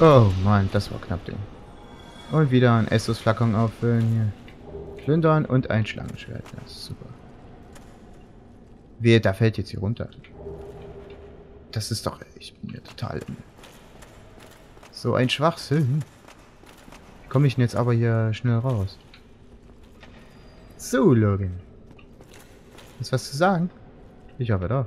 Oh Mann, das war knapp, Ding. Und wieder ein Estus-Flakon auffüllen hier. Plündern und ein Schlangenschwert. Das ist super. Wehe, da fällt jetzt hier runter. Das ist doch... Ich bin ja total... So ein Schwachsinn. Wie komme ich denn jetzt aber hier schnell raus? So, Logan. Ist was zu sagen? Ich hoffe doch.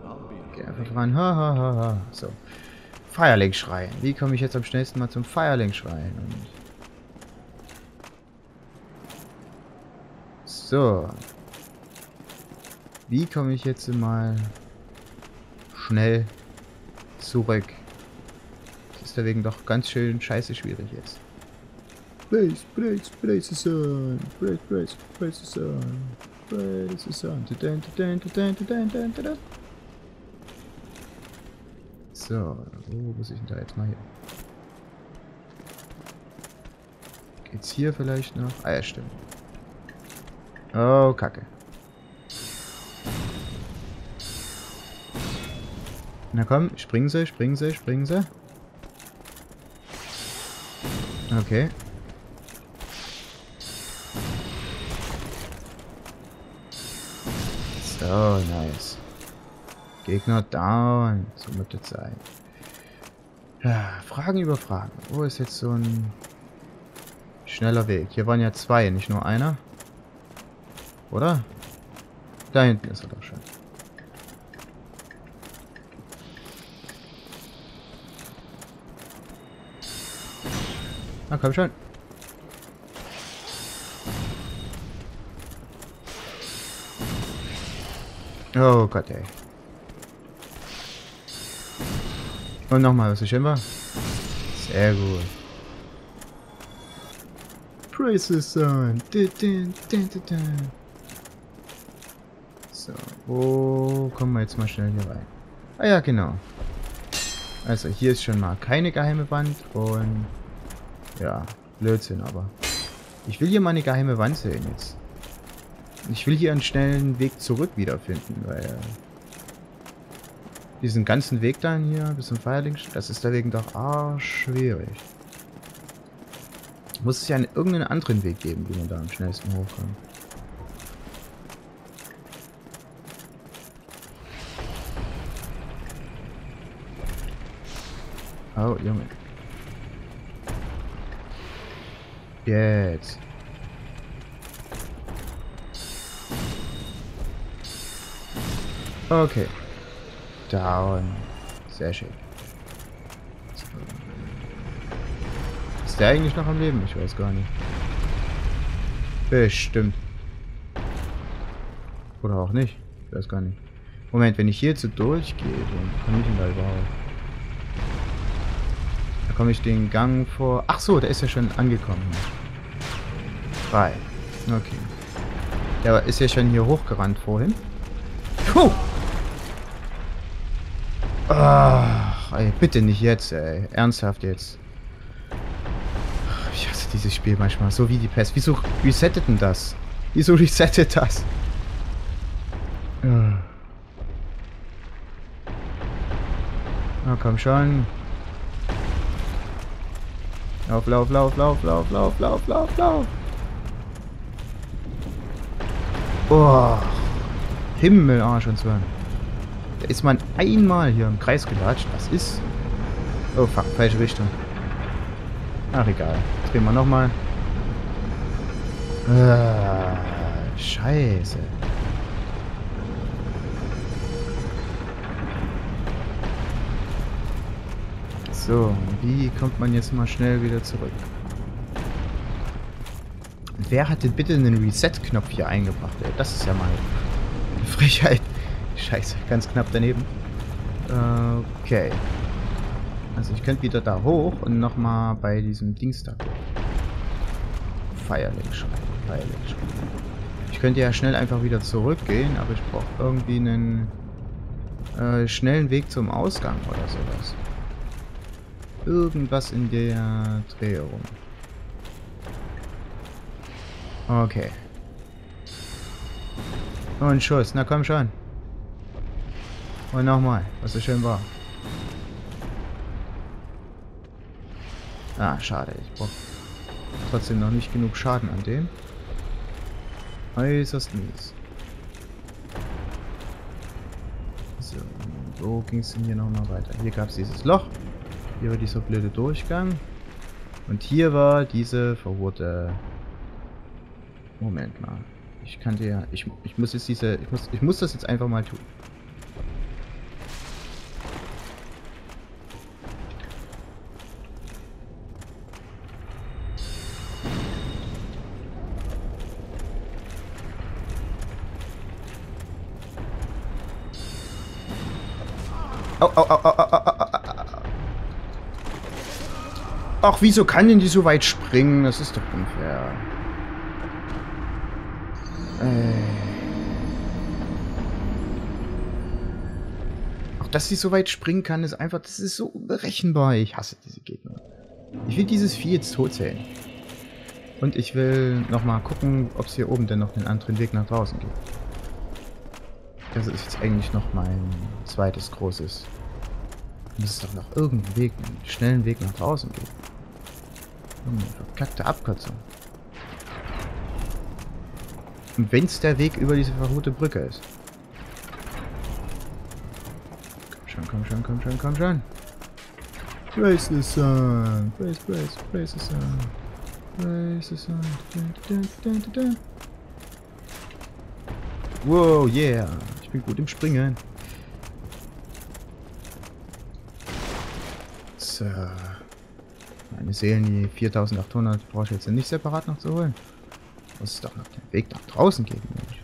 Geh einfach voran. Ha, ha, ha, ha. So. Feierlingschrein. Wie komme ich jetzt am schnellsten mal zum Feierlingschrein? Und so. Wie komme ich jetzt mal schnell zurück? Das ist deswegen doch ganz schön scheiße schwierig jetzt. Blaze, Blaze, Blaze sun. Blaze, Blaze, Blaze sun. Blaze sun. So, wo muss ich denn da jetzt mal hin? Geht's hier vielleicht noch? Ah ja, stimmt. Oh, Kacke. Na komm, springen sie, springen sie, springen sie. Okay. So, nice. Gegner down. So wird es sein. Ja, Fragen über Fragen. Wo ist jetzt so ein schneller Weg? Hier waren ja zwei, nicht nur einer. Oder? Da hinten ist er doch schon. Na komm schon. Oh Gott, ey. Und nochmal, was ist immer? Sehr gut. Praise the sun. So, wo kommen wir jetzt mal schnell hier rein? Ah ja, genau. Also hier ist schon mal keine geheime Wand und ja, Blödsinn aber. Ich will hier mal eine geheime Wand sehen jetzt. Ich will hier einen schnellen Weg zurück wiederfinden, weil diesen ganzen Weg dann hier bis zum Feierling, das ist deswegen doch arschschwierig. Muss es ja einen, irgendeinen anderen Weg geben, wie man da am schnellsten hochkommt. Oh, Junge. Jetzt. Okay. Down. Sehr schön. Ist der eigentlich noch am Leben? Ich weiß gar nicht. Bestimmt. Oder auch nicht. Ich weiß gar nicht. Moment, wenn ich hier so durchgehe, dann komme ich denn da überhaupt? Da komme ich den Gang vor... Ach so, der ist ja schon angekommen. Frei. Okay. Der ist ja schon hier hochgerannt vorhin. Puh! Ach, ey, bitte nicht jetzt, ey. Ernsthaft jetzt. Ich hasse dieses Spiel manchmal. So wie die Pest. Wieso resettet denn das? Wieso resettet das? Na komm schon. Lauf, lauf, lauf, lauf, lauf, lauf, lauf, lauf, lauf. Oh. Himmel, Arsch und Zwirn. Da ist man einmal hier im Kreis gelatscht. Was ist? Oh fuck, falsche Richtung. Ach egal. Drehen wir nochmal. Ah, scheiße. So, wie kommt man jetzt mal schnell wieder zurück? Wer hat denn bitte einen Reset-Knopf hier eingebracht? Ey? Das ist ja mal eine Frechheit. Scheiße, ganz knapp daneben. Okay. Also ich könnte wieder da hoch und nochmal bei diesem Dings da. Feierling schreiben. Feierling schreiben. Ich könnte ja schnell einfach wieder zurückgehen, aber ich brauche irgendwie einen äh, schnellen Weg zum Ausgang oder sowas. Irgendwas in der Drehung. Okay. Und Schuss. Na komm schon. Und nochmal, was so schön war. Ah, schade. Ich brauche trotzdem noch nicht genug Schaden an dem. Äußerst mies. So, wo ging es denn hier nochmal weiter? Hier gab es dieses Loch. Hier war dieser blöde Durchgang. Und hier war diese verwurrte... Moment mal. Ich kann dir... Ich, ich muss jetzt diese... Ich muss, ich muss das jetzt einfach mal tun. Au, au, au. Ach, wieso kann denn die so weit springen? Das ist doch unfair. Äh. Auch dass sie so weit springen kann, ist einfach, das ist so unberechenbar. Ich hasse diese Gegner. Ich will dieses Vieh jetzt tot sehen. Und ich will nochmal gucken, ob es hier oben denn noch einen anderen Weg nach draußen gibt. Das ist jetzt eigentlich noch mein zweites großes. Muss es doch noch irgendeinen Weg, einen schnellen Weg nach draußen geben. Eine verkackte Abkürzung. Und wenn es der Weg über diese verrote Brücke ist. Komm schon, komm schon, komm schon, komm schon. Praise the sun. Praise, praise, praise the sun. Praise the sun. Dun, dun, dun. Wow, yeah. Ich bin gut im Springen. So. Meine Seelen, die 4800, brauche ich jetzt nicht separat noch zu holen. Muss es doch noch den Weg nach draußen geben, Mensch.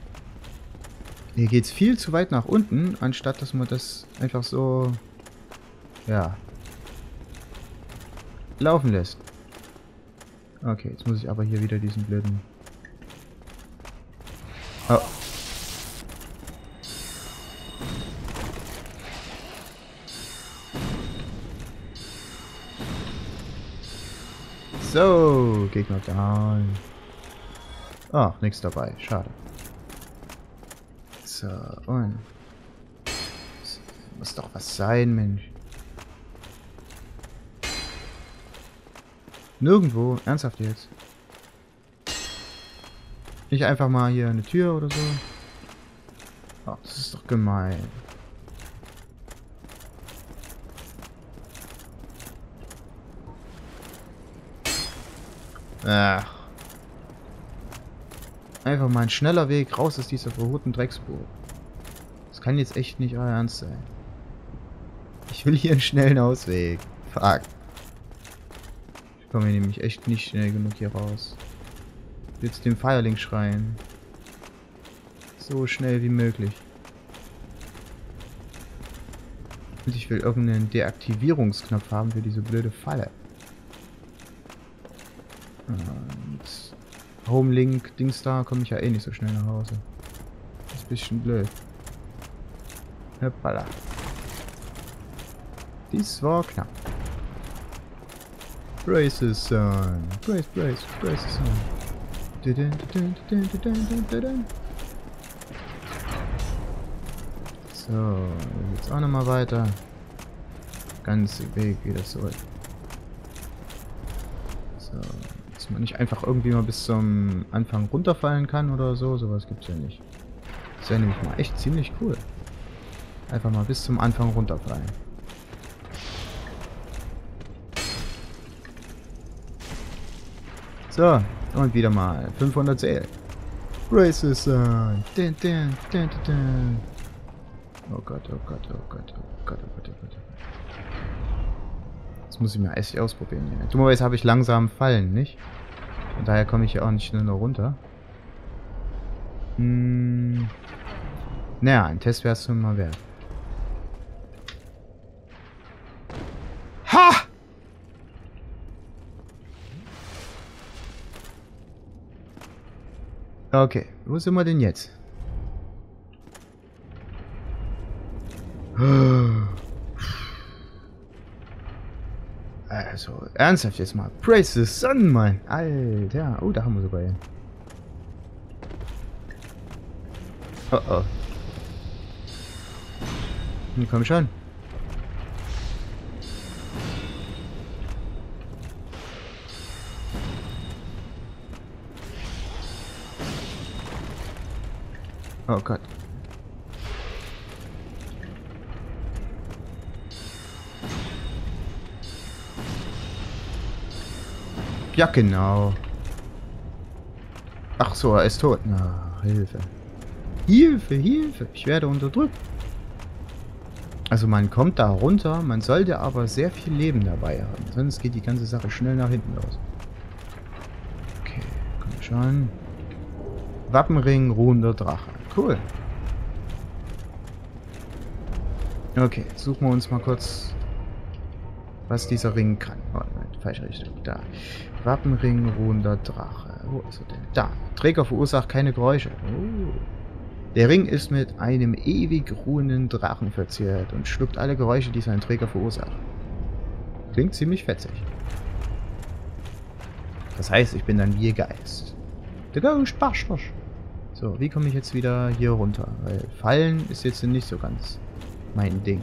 Hier geht es viel zu weit nach unten, anstatt dass man das einfach so, ja, laufen lässt. Okay, jetzt muss ich aber hier wieder diesen blöden... Oh. So, Gegner down. Ach, nichts dabei. Schade. So, und... Das muss doch was sein, Mensch. Nirgendwo. Ernsthaft jetzt. Nicht einfach mal hier eine Tür oder so. Ach, das ist doch gemein. Ach. Einfach mal ein schneller Weg raus aus dieser verhurten Drecksburg. Das kann jetzt echt nicht euer Ernst sein. Ich will hier einen schnellen Ausweg. Fuck. Ich komme nämlich echt nicht schnell genug hier raus. Jetzt den Feierling schreien. So schnell wie möglich. Und ich will irgendeinen Deaktivierungsknopf haben für diese blöde Falle. Und Homelink, Dings da, komme ich ja eh nicht so schnell nach Hause. Das ist ein bisschen blöd. Hoppala. Dies war knapp. Brace the sun. Brace, brace, brace the sun. So, jetzt auch nochmal weiter. Ganze Weg wieder zurück. So. Dass man nicht einfach irgendwie mal bis zum Anfang runterfallen kann oder so. Sowas gibt es ja nicht. Das wäre nämlich mal echt ziemlich cool. Einfach mal bis zum Anfang runterfallen. So, und wieder mal 500 Seelen. Races on. Dun, dun, dun, dun, Oh Gott, oh Gott, oh Gott, oh Gott, oh Gott, oh Gott. Das muss ich mir echt ausprobieren hier. Dummerweise habe ich langsam Fallen, nicht? Und daher komme ich ja auch nicht schneller runter. Hm. Naja, ein Test wäre es nun mal wert. Ha! Okay, wo sind wir denn jetzt? Also, ernsthaft jetzt mal. Praise the Sun, Mann. Alter. Oh, da haben wir sogar hin. Oh oh. Hm, komm schon. Oh Gott. Ja, genau. Ach so, er ist tot. Na, Hilfe. Hilfe, Hilfe. Ich werde unterdrückt. Also man kommt da runter, man sollte aber sehr viel Leben dabei haben. Sonst geht die ganze Sache schnell nach hinten los. Okay, komm schon. Wappenring, ruhender Drache. Cool. Okay, suchen wir uns mal kurz, was dieser Ring kann. Falsche Richtung. Da. Wappenring, ruhender Drache. Wo ist er denn? Da. Träger verursacht keine Geräusche. Oh. Der Ring ist mit einem ewig ruhenden Drachen verziert und schluckt alle Geräusche, die sein Träger verursacht. Klingt ziemlich fetzig. Das heißt, ich bin dann wie Geist. The Ghost Busters. So, wie komme ich jetzt wieder hier runter? Weil Fallen ist jetzt nicht so ganz mein Ding.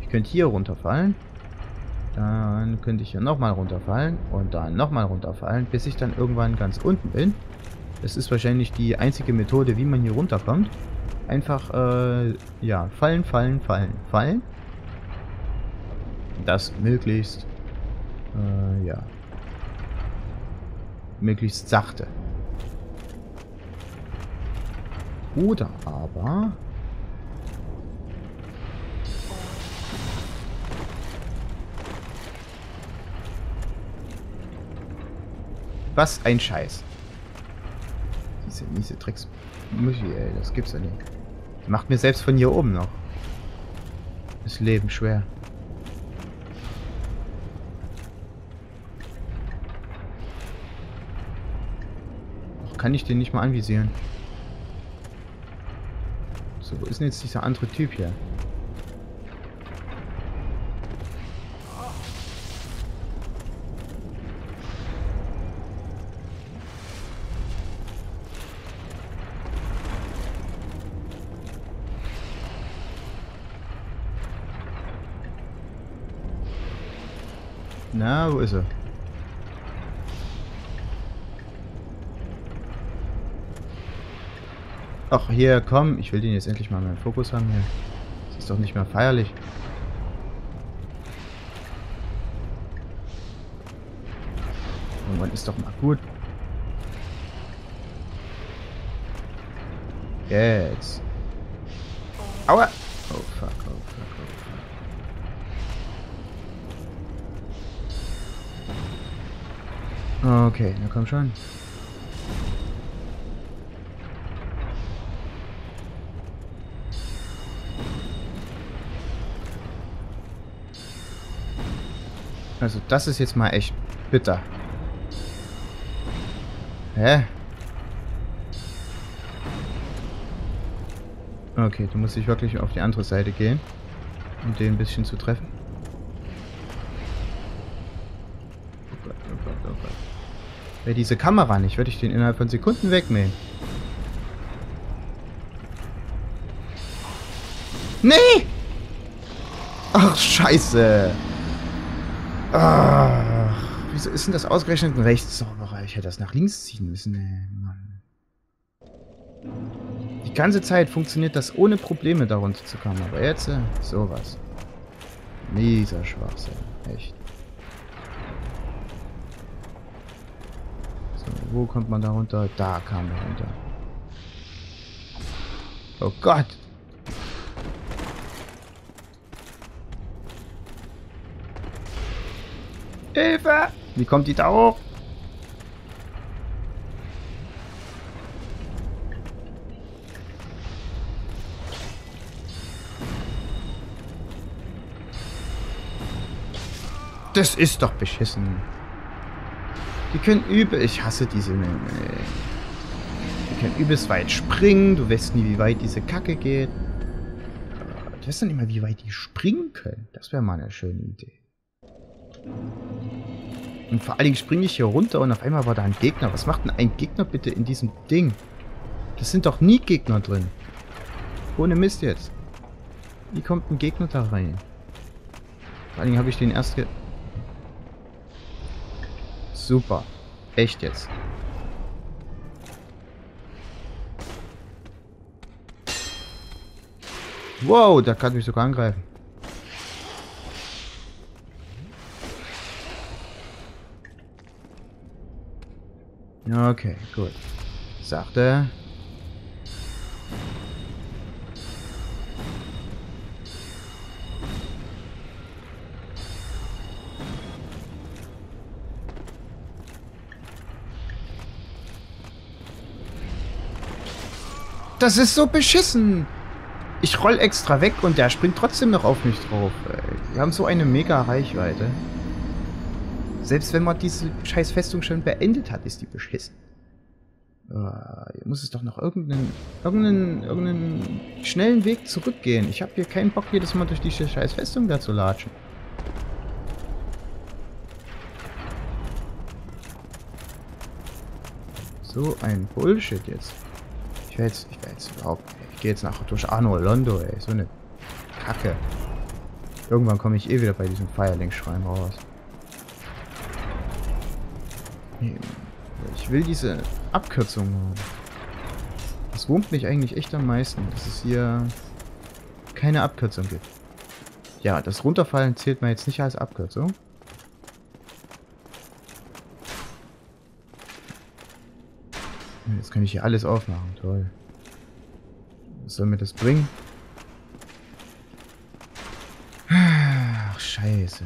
Ich könnte hier runterfallen. Dann könnte ich hier nochmal runterfallen und dann nochmal runterfallen, bis ich dann irgendwann ganz unten bin. Das ist wahrscheinlich die einzige Methode, wie man hier runterkommt. Einfach, äh, ja, fallen, fallen, fallen, fallen. Das möglichst, äh, ja, möglichst sachte. Oder aber Was ein Scheiß. Diese miese Drecks... Muschi, ey, das gibt's ja nicht. macht mir selbst von hier oben noch. Das Leben schwer. Kann ich den nicht mal anvisieren? So, wo ist denn jetzt dieser andere Typ hier? Na, wo ist er? Ach, hier, komm. Ich will den jetzt endlich mal in meinen Fokus haben hier. Das ist doch nicht mehr feierlich. Irgendwann ist doch mal gut. Jetzt. Aua! Oh, fuck, Okay, na komm schon. Also das ist jetzt mal echt bitter. Hä? Okay, du musst dich wirklich auf die andere Seite gehen, um den ein bisschen zu treffen. Wäre diese Kamera nicht, würde ich den innerhalb von Sekunden wegmähen. Nee! Ach, scheiße. Ach, wieso ist denn das ausgerechnet ein Rechtszauberer? Ich hätte das nach links ziehen müssen, ey, Mann. Die ganze Zeit funktioniert das ohne Probleme, darunter zu kommen. Aber jetzt, äh, sowas. Mieser Schwachsinn. Echt. Wo kommt man da runter? Da kam er runter. Oh Gott! Hilfe! Wie kommt die da hoch? Das ist doch beschissen. Die können übel... Ich hasse diese... Die können übelst weit springen. Du weißt nie, wie weit diese Kacke geht. Du weißt nicht mal, wie weit die springen können. Das wäre mal eine schöne Idee. Und vor allen Dingen springe ich hier runter und auf einmal war da ein Gegner. Was macht denn ein Gegner bitte in diesem Ding? Das sind doch nie Gegner drin. Ohne Mist jetzt. Wie kommt ein Gegner da rein? Vor allen Dingen habe ich den erst ge... Super. Echt jetzt. Wow, da kann mich sogar angreifen. Okay, gut. Sachte. Das ist so beschissen. Ich roll extra weg und der springt trotzdem noch auf mich drauf. Wir haben so eine mega Reichweite. Selbst wenn man diese scheiß Festung schon beendet hat, ist die beschissen. Uh, hier muss es doch noch irgendeinen, irgendeinen, irgendeinen schnellen Weg zurückgehen. Ich habe hier keinen Bock, jedes Mal durch diese scheiß Festung da zu latschen. So ein Bullshit jetzt. Ich werde jetzt, ich werde jetzt überhaupt, ich gehe jetzt nachher durch Arno Londo, ey. So eine Kacke. Irgendwann komme ich eh wieder bei diesem Feierlingsschrein raus. Ich will diese Abkürzung haben. Das wurmt mich eigentlich echt am meisten, dass es hier keine Abkürzung gibt. Ja, das Runterfallen zählt man jetzt nicht als Abkürzung. Jetzt kann ich hier alles aufmachen. Toll. Was soll mir das bringen? Ach, scheiße.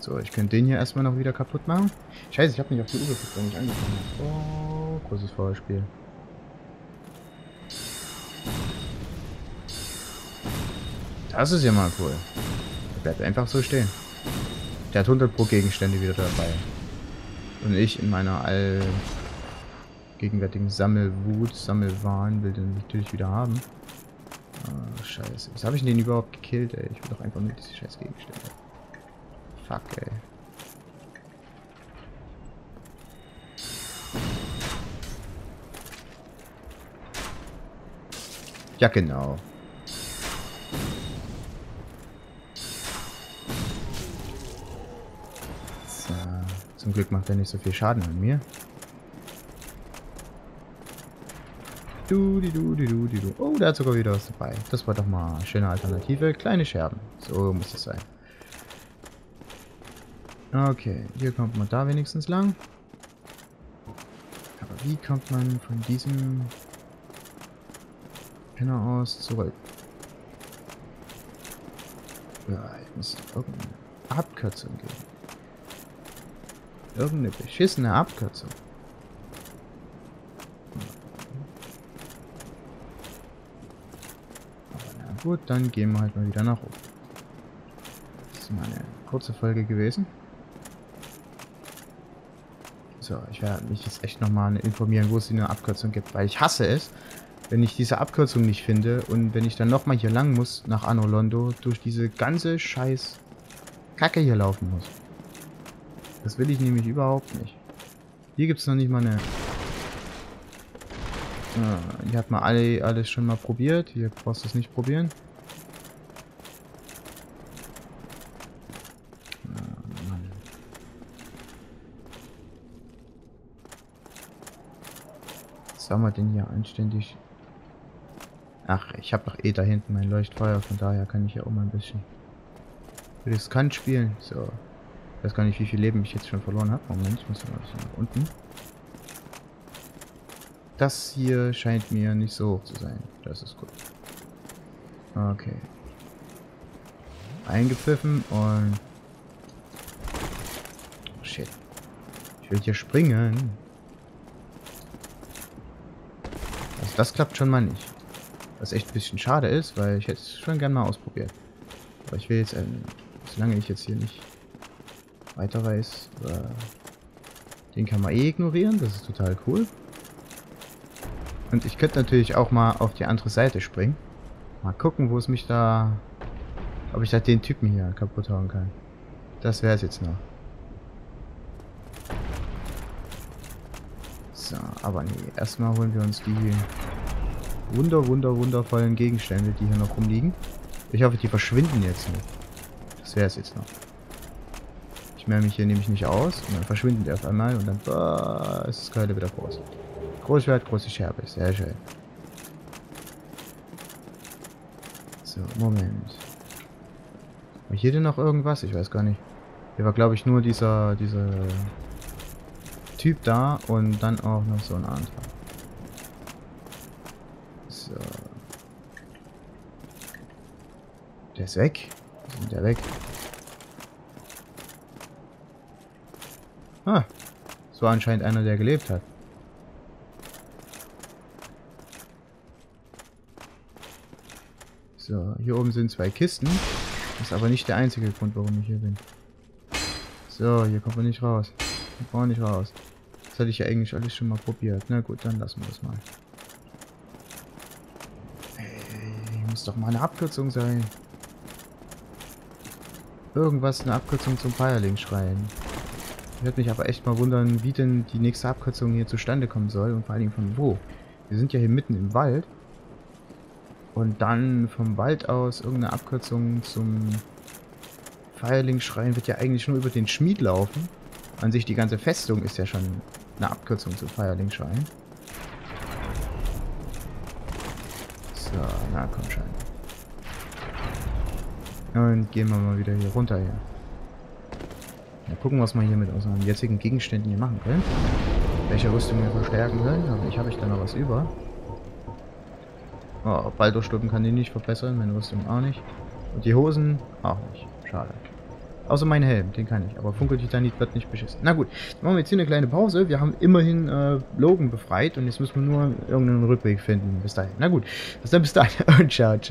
So, ich könnte den hier erstmal noch wieder kaputt machen. Scheiße, ich habe nicht auf die Uhr geguckt, wenn ich angefangen habe. Oh, großes Vorspiel. Das ist ja mal cool. Der bleibt einfach so stehen. Der hat 100 pro Gegenstände wieder dabei. Und ich in meiner allgegenwärtigen Sammelwut, Sammelwahn will den natürlich wieder haben. Oh, scheiße. Was habe ich denn überhaupt gekillt, ey? Ich will doch einfach nur diese scheiß Gegenstände. Fuck, ey. Ja, genau. Zum Glück macht er nicht so viel Schaden an mir. Du, die, du, die, du, die, du. Oh, da hat sogar wieder was dabei. Das war doch mal eine schöne Alternative. Kleine Scherben. So muss es sein. Okay, hier kommt man da wenigstens lang. Aber wie kommt man von diesem Penner aus zurück? Ja, ich muss irgendeine Abkürzung geben. Irgendeine beschissene Abkürzung. Na gut, dann gehen wir halt mal wieder nach oben. Das ist mal eine kurze Folge gewesen. So, ich werde mich jetzt echt nochmal informieren, wo es eine Abkürzung gibt, weil ich hasse es, wenn ich diese Abkürzung nicht finde und wenn ich dann nochmal hier lang muss, nach Anno Londo, durch diese ganze scheiß Kacke hier laufen muss. Das will ich nämlich überhaupt nicht. Hier gibt es noch nicht mal eine... Ah, hier hat man alle, alles schon mal probiert. Hier brauchst du es nicht probieren. haben wir denn hier anständig? Ach, ich habe doch eh da hinten mein Leuchtfeuer, von daher kann ich ja auch mal ein bisschen riskant spielen. So. Weiß gar nicht, wie viel Leben ich jetzt schon verloren habe. Moment, ich muss mal ein bisschen nach unten. Das hier scheint mir nicht so hoch zu sein. Das ist gut. Okay. Eingepfiffen und... Oh, shit. Ich will hier springen. Das klappt schon mal nicht. Was echt ein bisschen schade ist, weil ich hätte es schon gern mal ausprobiert. Aber ich will jetzt, äh, solange ich jetzt hier nicht weiter weiß, äh, den kann man eh ignorieren, das ist total cool. Und ich könnte natürlich auch mal auf die andere Seite springen. Mal gucken, wo es mich da... Ob ich da den Typen hier kaputt hauen kann. Das wäre es jetzt noch. So, aber nee. Erstmal holen wir uns die wunder, wunder, wundervollen Gegenstände, die hier noch rumliegen. Ich hoffe, die verschwinden jetzt nicht. Das wäre es jetzt noch. Ich merke mich hier nämlich nicht aus und dann verschwinden die auf einmal und dann boah, ist das Keule wieder groß. Großschwert, große Scherbe. Sehr schön. So, Moment. War hier denn noch irgendwas? Ich weiß gar nicht. Hier war, glaube ich, nur dieser, dieser Typ da und dann auch noch so ein anderer. So. Der ist weg. Wo ist der weg? Ah. So anscheinend einer, der gelebt hat. So, hier oben sind zwei Kisten. Das ist aber nicht der einzige Grund, warum ich hier bin. So, hier kommt man nicht raus. Hier kommt man nicht raus. Das hatte ich ja eigentlich alles schon mal probiert. Na gut, dann lassen wir das mal. Ey, muss doch mal eine Abkürzung sein. Irgendwas eine Abkürzung zum Feierling schreien. Ich würde mich aber echt mal wundern, wie denn die nächste Abkürzung hier zustande kommen soll und vor allen Dingen von wo. Wir sind ja hier mitten im Wald. Und dann vom Wald aus irgendeine Abkürzung zum Feierlingsschrein wird ja eigentlich nur über den Schmied laufen. An sich die ganze Festung ist ja schon eine Abkürzung zum Feierlingsschrein. So, na komm schon. Und gehen wir mal wieder hier runter hier. Mal gucken, was wir hier mit unseren jetzigen Gegenständen hier machen können. Welche Rüstung wir verstärken können. Aber ich habe ich da noch was über. Oh, Baldurstuppen kann die nicht verbessern, meine Rüstung auch nicht. Und die Hosen auch nicht. Schade. Außer mein Helm, den kann ich. Aber Funkeltitanit wird nicht beschissen. Na gut, dann machen wir jetzt hier eine kleine Pause. Wir haben immerhin äh, Logan befreit und jetzt müssen wir nur irgendeinen Rückweg finden. Bis dahin. Na gut, bis dann bis dahin und ciao, ciao.